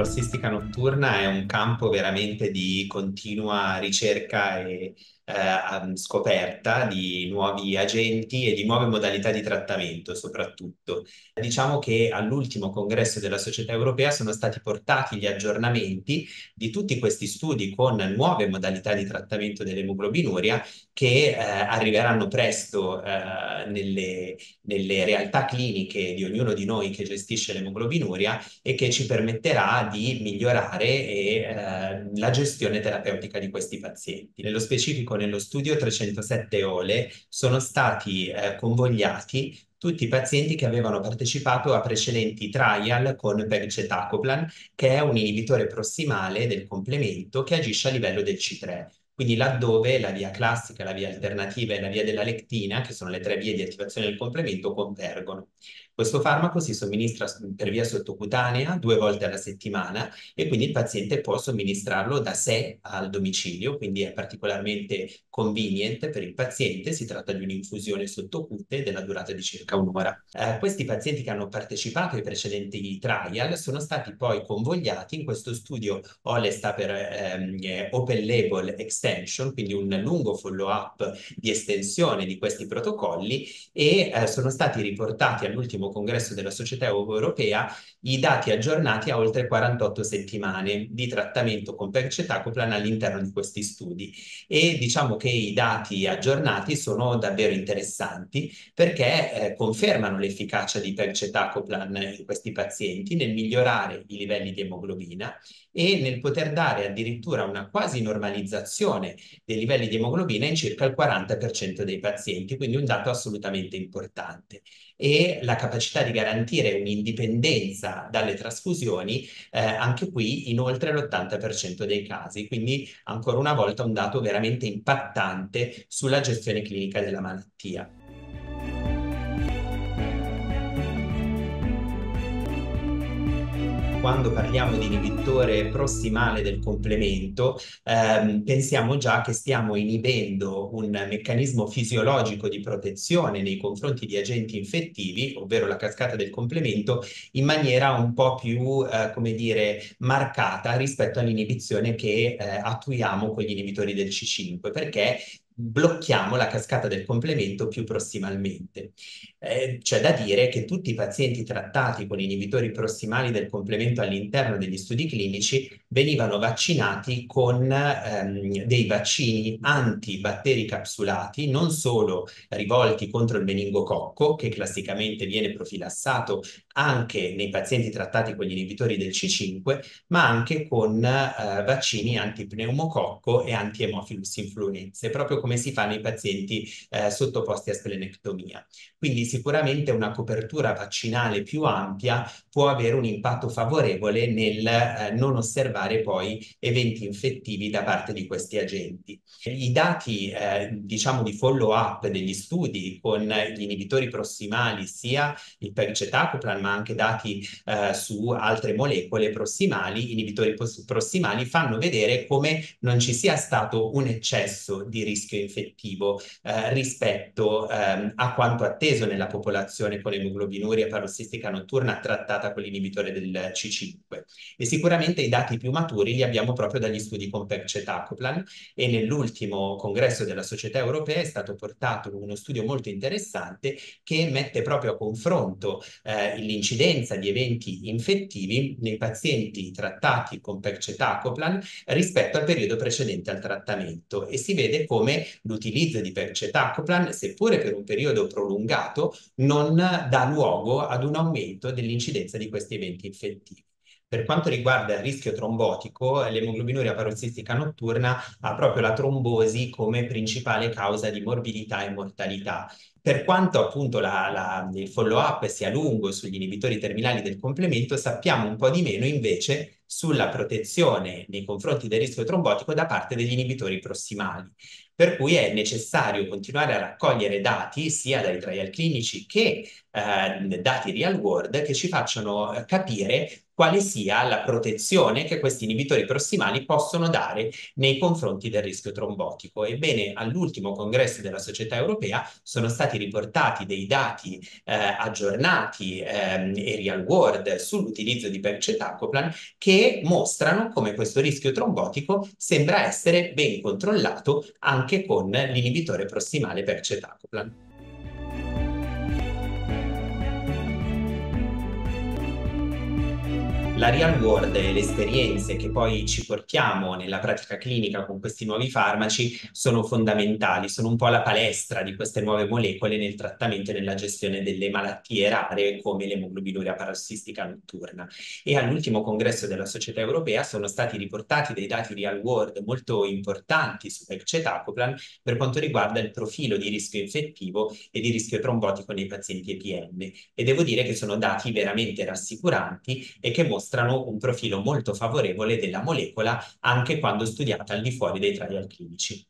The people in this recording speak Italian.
Parossistica notturna è un campo veramente di continua ricerca e eh, scoperta di nuovi agenti e di nuove modalità di trattamento soprattutto. Diciamo che all'ultimo congresso della Società Europea sono stati portati gli aggiornamenti di tutti questi studi con nuove modalità di trattamento dell'emoglobinuria che eh, arriveranno presto eh, nelle, nelle realtà cliniche di ognuno di noi che gestisce l'emoglobinuria e che ci permetterà di migliorare e, eh, la gestione terapeutica di questi pazienti. Nello specifico nello studio 307 OLE sono stati eh, convogliati tutti i pazienti che avevano partecipato a precedenti trial con pegcetacoplan, che è un inibitore prossimale del complemento che agisce a livello del C3. Quindi laddove la via classica, la via alternativa e la via della lectina, che sono le tre vie di attivazione del complemento, convergono. Questo farmaco si somministra per via sottocutanea due volte alla settimana e quindi il paziente può somministrarlo da sé al domicilio, quindi è particolarmente convenient per il paziente, si tratta di un'infusione sottocute della durata di circa un'ora. Eh, questi pazienti che hanno partecipato ai precedenti trial sono stati poi convogliati in questo studio OLE sta per ehm, Open Label Extension, quindi un lungo follow-up di estensione di questi protocolli e eh, sono stati riportati all'ultimo congresso della Società Europea i dati aggiornati a oltre 48 settimane di trattamento con pegcetacoplan all'interno di questi studi e diciamo che i dati aggiornati sono davvero interessanti perché eh, confermano l'efficacia di pegcetacoplan in questi pazienti nel migliorare i livelli di emoglobina e nel poter dare addirittura una quasi normalizzazione dei livelli di emoglobina in circa il 40% dei pazienti, quindi un dato assolutamente importante. E la capacità di garantire un'indipendenza dalle trasfusioni eh, anche qui in oltre l'80% dei casi, quindi ancora una volta un dato veramente impattante sulla gestione clinica della malattia. Quando parliamo di inibitore prossimale del complemento, ehm, pensiamo già che stiamo inibendo un meccanismo fisiologico di protezione nei confronti di agenti infettivi, ovvero la cascata del complemento, in maniera un po' più, eh, come dire, marcata rispetto all'inibizione che eh, attuiamo con gli inibitori del C5, perché blocchiamo la cascata del complemento più prossimalmente. Eh, c'è da dire che tutti i pazienti trattati con inibitori prossimali del complemento all'interno degli studi clinici venivano vaccinati con ehm, dei vaccini antibatteri capsulati, non solo rivolti contro il meningococco, che classicamente viene profilassato anche nei pazienti trattati con gli inibitori del C5, ma anche con eh, vaccini antipneumococco e anti-Hemophilus influenzae, proprio come si fa nei pazienti eh, sottoposti a splenectomia. Quindi sicuramente una copertura vaccinale più ampia può avere un impatto favorevole nel eh, non osservare poi eventi infettivi da parte di questi agenti. I dati, eh, diciamo, di follow-up degli studi con gli inibitori prossimali, sia il pegcetacoplan, ma anche dati eh, su altre molecole prossimali, inibitori prossimali, fanno vedere come non ci sia stato un eccesso di rischio infettivo eh, rispetto ehm, a quanto atteso nella popolazione con emoglobinuria parossistica notturna trattata con l'inibitore del C5. E sicuramente i dati più maturi li abbiamo proprio dagli studi con pegcetacoplan e nell'ultimo congresso della Società Europea è stato portato uno studio molto interessante che mette proprio a confronto eh, l'incidenza di eventi infettivi nei pazienti trattati con pegcetacoplan rispetto al periodo precedente al trattamento e si vede come l'utilizzo di pegcetacoplan, seppure per un periodo prolungato, non dà luogo ad un aumento dell'incidenza di questi eventi infettivi. Per quanto riguarda il rischio trombotico, l'emoglobinuria parossistica notturna ha proprio la trombosi come principale causa di morbidità e mortalità. Per quanto appunto la, la, il follow-up sia lungo sugli inibitori terminali del complemento, sappiamo un po' di meno invece sulla protezione nei confronti del rischio trombotico da parte degli inibitori prossimali. Per cui è necessario continuare a raccogliere dati sia dai trial clinici che eh, dati real world che ci facciano capire quale sia la protezione che questi inibitori prossimali possono dare nei confronti del rischio trombotico. Ebbene, all'ultimo congresso della Società Europea sono stati riportati dei dati eh, aggiornati eh, e real world sull'utilizzo di pegcetacoplan che mostrano come questo rischio trombotico sembra essere ben controllato anche con l'inibitore prossimale pegcetacoplan. La real world e le esperienze che poi ci portiamo nella pratica clinica con questi nuovi farmaci sono fondamentali, sono un po' la palestra di queste nuove molecole nel trattamento e nella gestione delle malattie rare come l'emoglobinuria parossistica notturna. E all'ultimo congresso della Società Europea sono stati riportati dei dati real world molto importanti su pegcetacoplan per quanto riguarda il profilo di rischio infettivo e di rischio trombotico nei pazienti EPM. E devo dire che sono dati veramente rassicuranti e che mostrano mostrano un profilo molto favorevole della molecola anche quando studiata al di fuori dei trial clinici.